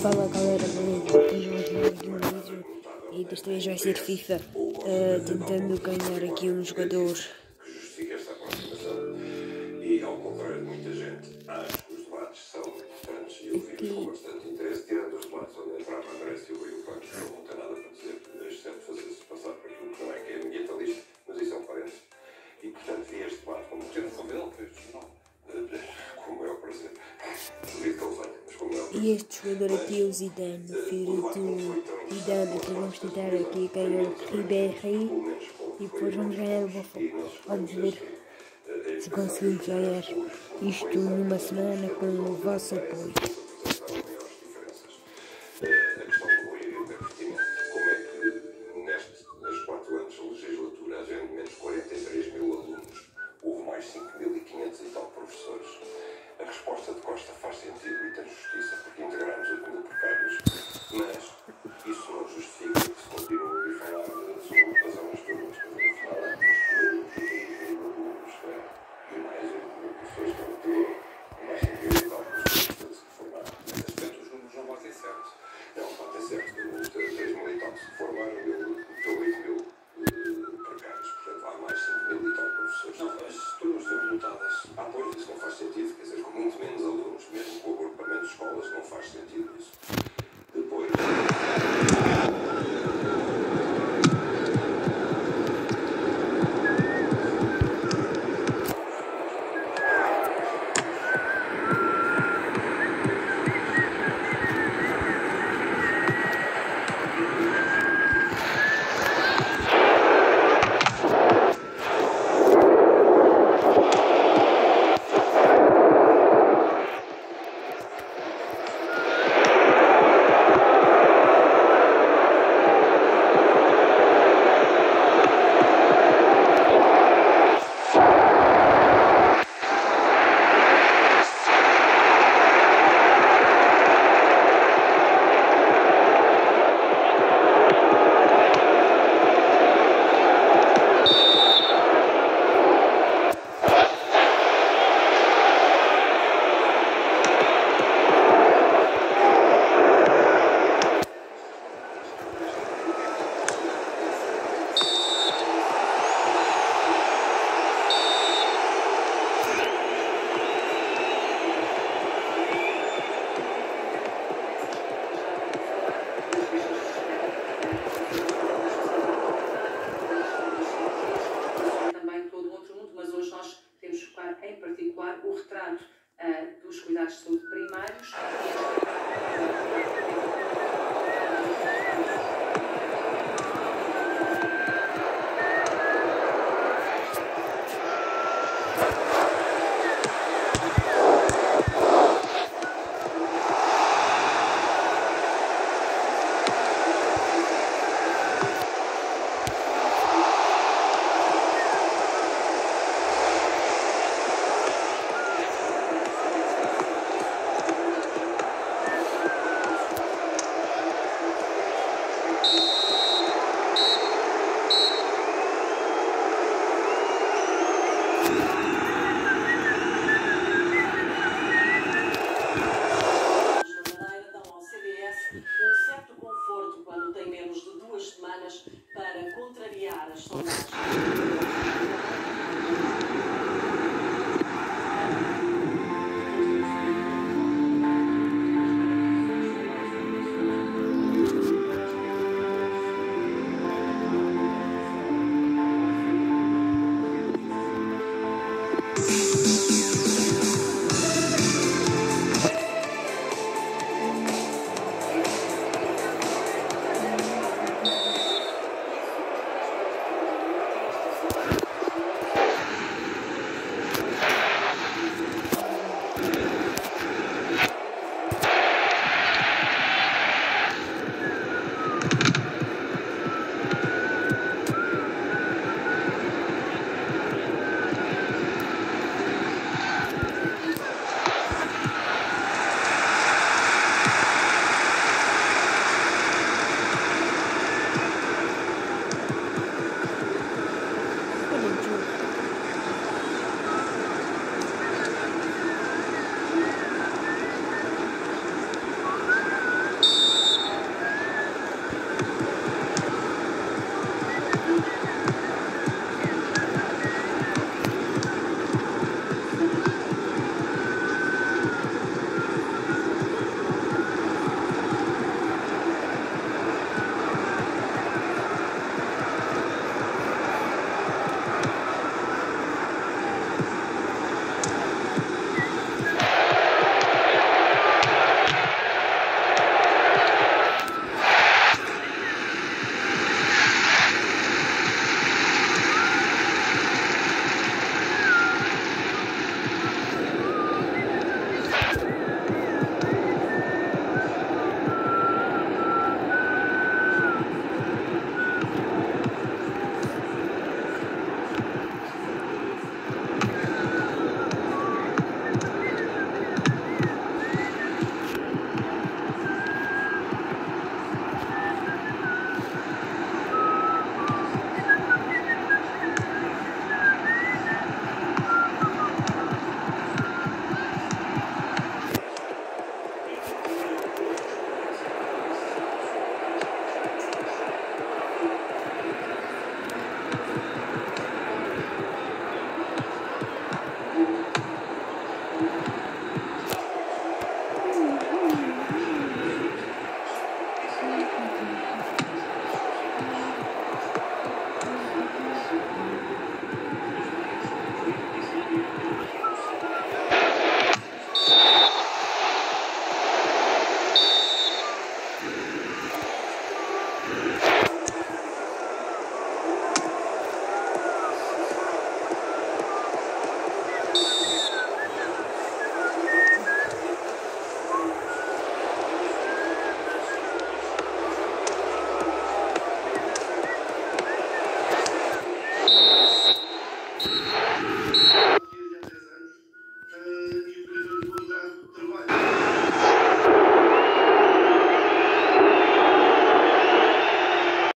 Fala galera, beleza? Aqui mais um vídeo e desta vez vai ser FIFA uh, tentando ganhar aqui um jogador. justifica esta aproximação. E, ao contrário de muita gente, acho que os debates são importantes e com bastante interesse, tirando os debates onde e o não tem nada exceto fazer-se passar por aquilo que não é ambientalista, E este jogador aqui é o Zidane, filho do Zidane, vamos tentar aqui ganhar o Ribéry e depois vamos ganhar o Botafogo. Vamos ver se conseguimos ganhar isto numa semana com o vosso apoio. nasz sąd